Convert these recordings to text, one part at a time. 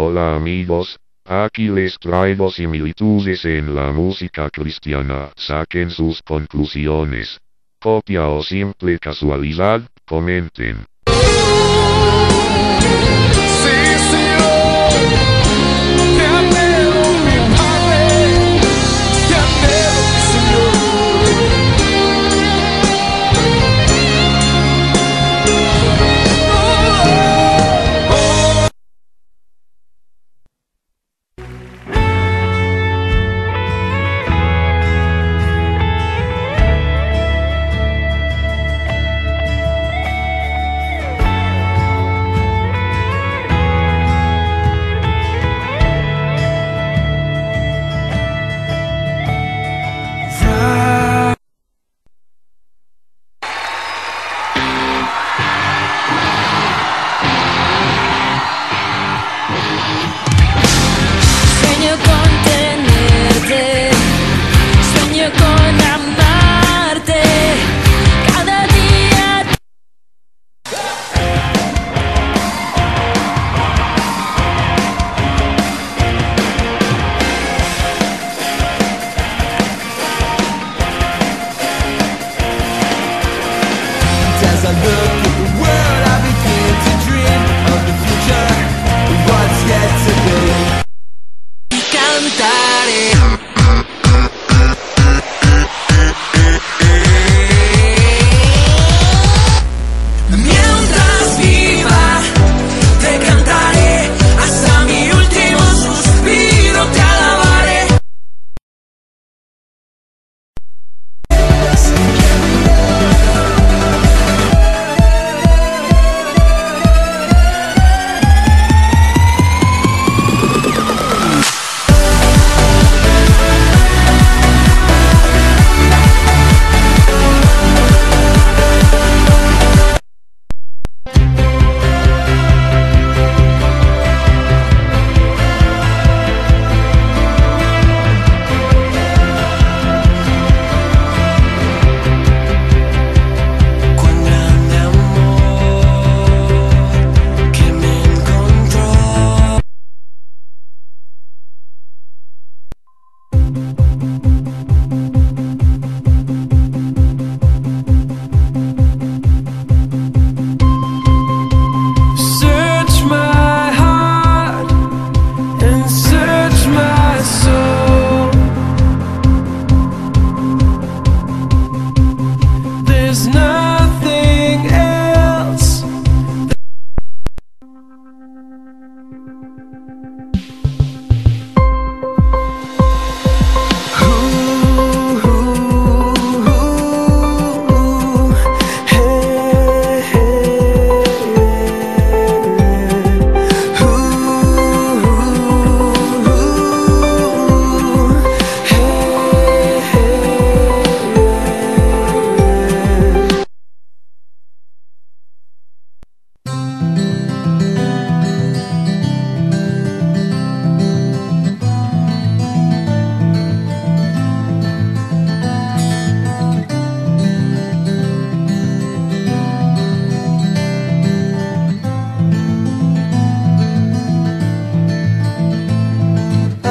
Hola amigos, aquí les traigo similitudes en la música cristiana. Saquen sus conclusiones. Copia o simple casualidad, comenten.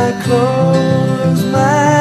I close my eyes